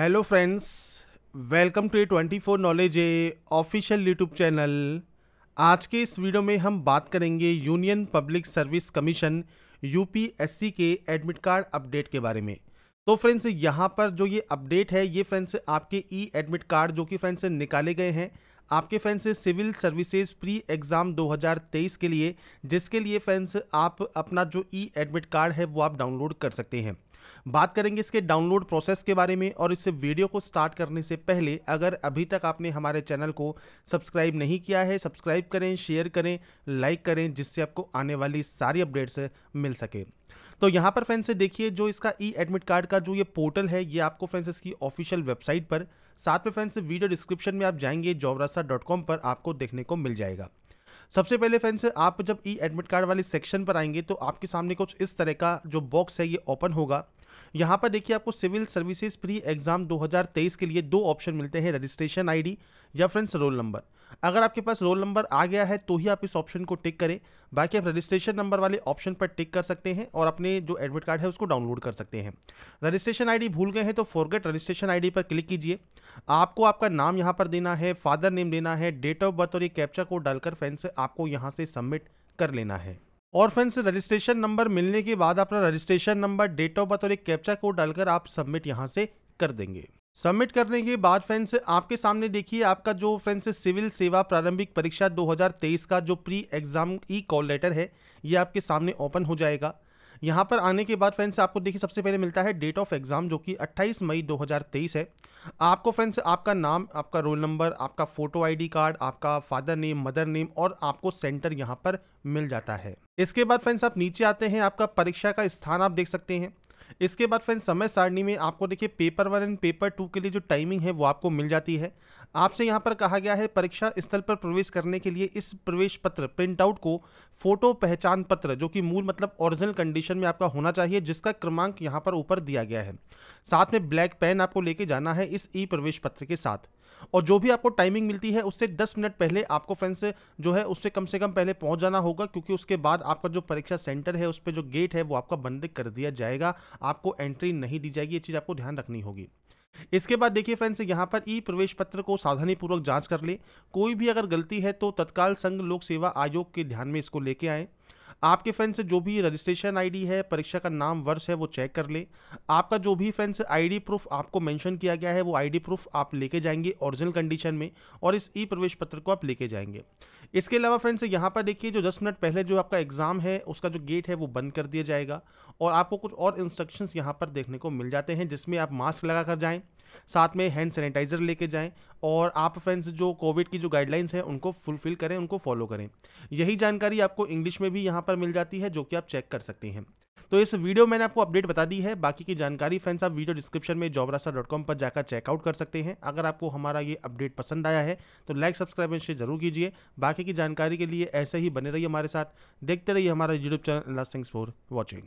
Hello friends welcome to A twenty four knowledge A official YouTube channel आज के इस video में हम बात करेंगे union public service commission UPSC के एडमिट कार्ड अपडेट के बारे में। तो फ्रेंड्स यहाँ पर जो ये अपडेट है, ये फ्रेंड्स आपके ई एडमिट कार्ड जो कि फ्रेंड्स निकाले गए हैं आपके friends civil services pre exam 2023 के लिए, जिसके लिए फ्रेंड्स आप अपना जो ई एडमिट कार्ड है, वो आप डाउनलोड कर सकते हैं। बात करेंगे इसके डाउनलोड प्रोसेस के बारे में और इस वीडियो को स्टार्ट करने से पहले, अगर अभी तक आपने हमारे चैनल को सब्सक्राइब नहीं किया है सब्सक्राइब करें शेयर करें लाइक करें, जिससे आपको आने वाली सारी अपडेट्स मिल सके। तो यहाँ पर फ्रेंड्स देखिए, जो इसका ई एडमिट कार्ड का जो ये पोर्टल है, ये आपको फ्रेंड्स इसकी ऑफिशियल वेबसाइट पर, साथ में फ्रेंड्स वीडियो डिस्क्रिप्शन में आप जाएँगे जॉबरासा पर आपको देखने को मिल जाएगा। सबसे पहले फ्रेंड्स आप जब ई एडमिट कार्ड वाले सेक्शन पर आएँगे तो आपके सामने कुछ इस तरह का जो बॉक्स है, ये ओपन होगा। यहाँ पर देखिए आपको सिविल सर्विसेज़ प्री एग्ज़ाम 2023 के लिए दो ऑप्शन मिलते हैं, रजिस्ट्रेशन आईडी या फ्रेंड्स रोल नंबर। अगर आपके पास रोल नंबर आ गया है तो ही आप इस ऑप्शन को टिक करें। बाकी आप रजिस्ट्रेशन नंबर वाले ऑप्शन पर टिक कर सकते हैं और अपने जो एडमिट कार्ड है, उसको डाउनलोड कर सकते हैं। रजिस्ट्रेशन आईडी भूल गए हैं तो फॉरगेट रजिस्ट्रेशन आईडी पर क्लिक कीजिए। आपको आपका नाम यहाँ पर देना है, फादर नेम देना है, डेट ऑफ़ बर्थ और ये कैप्चा कोड डालकर फ्रेंड्स आपको यहाँ से सबमिट कर लेना है। और फ्रेंड्स रजिस्ट्रेशन नंबर मिलने के बाद अपना registration number date of birth और एक कैप्चा कोड डालकर आप सबमिट यहाँ से कर देंगे। सबमिट करने के बाद फ्रेंड्स आपके सामने देखिए आपका जो फ्रेंड्स सिविल सेवा प्रारंभिक परीक्षा 2023 का जो pre exam e call letter है, ये आपके सामने ओपन हो जाएगा। यहाँ पर आने के बाद फ्रेंड्स आपको देखिए सबसे पहले मिलता है डेट ऑफ़ एग्ज़ाम जो कि 28 मई 2023 है। आपको फ्रेंड्स आपका नाम, आपका रोल नंबर आपका फ़ोटो आईडी कार्ड आपका फादर नेम मदर नेम और आपको सेंटर यहाँ पर मिल जाता है। इसके बाद फ्रेंड्स आप नीचे आते हैं, आपका परीक्षा का स्थान आप देख सकते हैं। इसके बाद फ्रेंड्स समय सारणी में आपको देखिए paper one and paper two के लिए जो टाइमिंग है, वो आपको मिल जाती है। आपसे यहाँ पर कहा गया है, परीक्षा स्थल पर प्रवेश करने के लिए इस प्रवेश पत्र प्रिंट आउट को फ़ोटो पहचान पत्र, जो कि मूल मतलब ओरिजिनल कंडीशन में आपका होना चाहिए, जिसका क्रमांक यहाँ पर ऊपर दिया गया है। साथ में ब्लैक पेन आपको लेके जाना है इस ई प्रवेश पत्र के साथ। और जो भी आपको टाइमिंग मिलती है, उससे 10 मिनट पहले आपको फ्रेंड्स जो है, उससे कम से कम पहले पहुँच जाना होगा, क्योंकि उसके बाद आपका जो परीक्षा सेंटर है, उस पर जो गेट है, वो आपका बंद कर दिया जाएगा। आपको एंट्री नहीं दी जाएगी, ये चीज़ आपको ध्यान रखनी होगी। इसके बाद देखिए फ्रेंड्स यहाँ पर ई प्रवेश पत्र को सावधानी पूर्वक जाँच कर ले। कोई भी अगर गलती है तो तत्काल संघ लोक सेवा आयोग के ध्यान में इसको लेके आए। आपके फ्रेंड्स जो भी रजिस्ट्रेशन आईडी है, परीक्षा का नाम, वर्ष है, वो चेक कर ले। आपका जो भी फ्रेंड्स आईडी प्रूफ आपको मेंशन किया गया है, वो आईडी प्रूफ आप लेके जाएँगे ओरिजिनल कंडीशन में और इस ई प्रवेश पत्र को आप लेके जाएँगे। इसके अलावा फ्रेंड्स यहाँ पर देखिए, जो दस मिनट पहले जो आपका एग्ज़ाम है, उसका जो गेट है, वो बंद कर दिया जाएगा और आपको कुछ और इंस्ट्रक्शंस यहाँ पर देखने को मिल जाते हैं, जिसमें आप मास्क लगा कर जाएँ। साथ में हैंड सैनिटाइज़र लेके जाएँ और आप फ्रेंड्स जो कोविड की जो गाइडलाइंस हैं, उनको फुलफिल करें, उनको फॉलो करें। यही जानकारी आपको इंग्लिश में भी यहाँ पर मिल जाती है, जो कि आप चेक कर सकते हैं। तो इस वीडियो मैंने आपको अपडेट बता दी है। बाकी की जानकारी फ्रेंड्स आप वीडियो डिस्क्रिप्शन में जॉबरासा डॉट कॉम पर जाकर चेकआउट कर सकते हैं। अगर आपको हमारा ये अपडेट पसंद आया है तो लाइक सब्सक्राइब एंड शेयर ज़रूर कीजिए। बाकी की जानकारी के लिए ऐसे ही बने रहिए हमारे साथ। देखते रहिए हमारा YouTube channel thanks for watching